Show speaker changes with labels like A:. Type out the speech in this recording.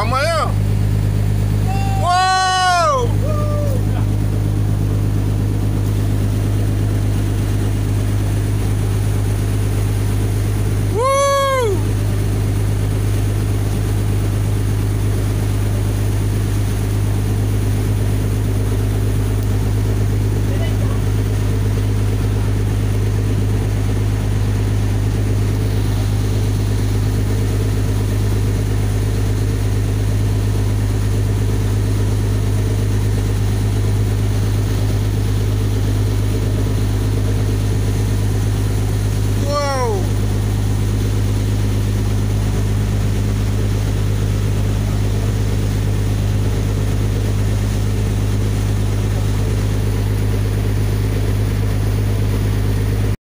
A: I'm like,